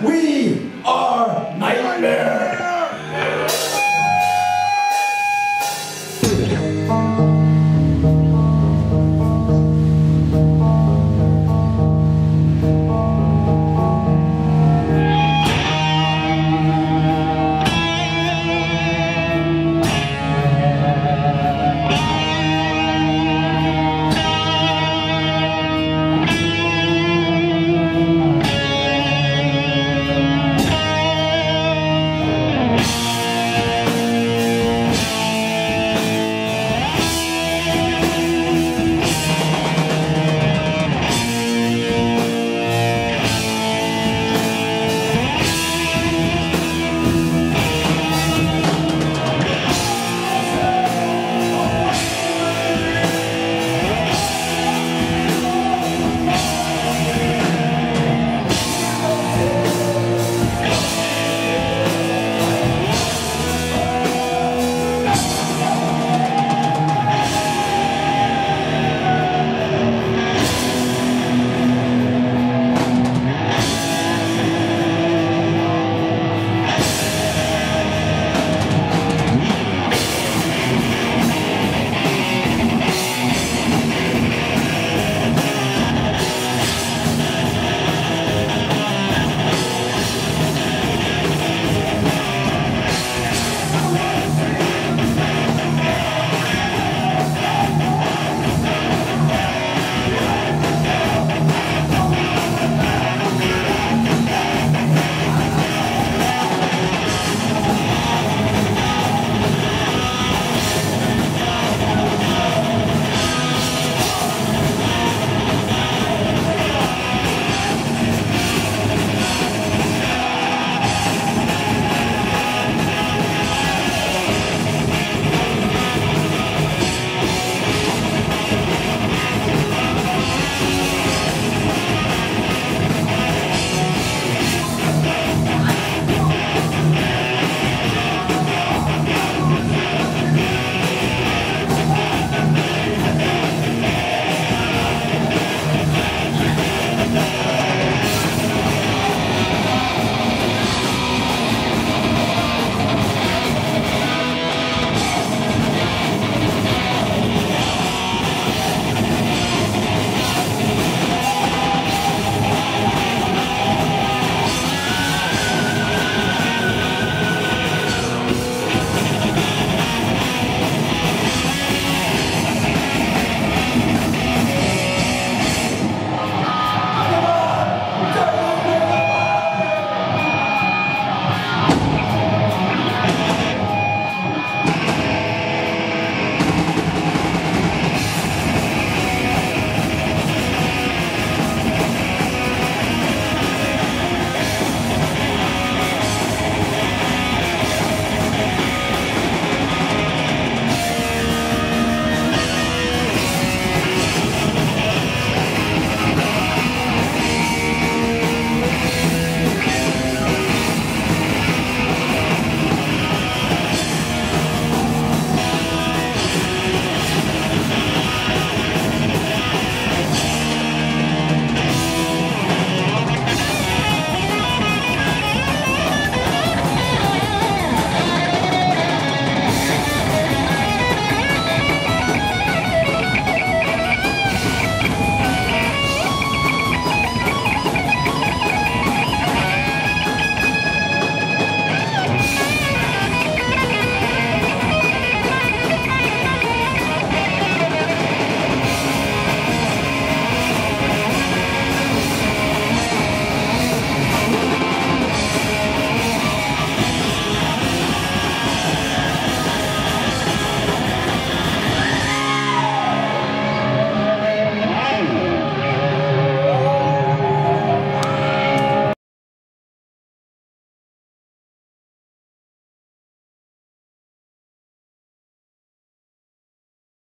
We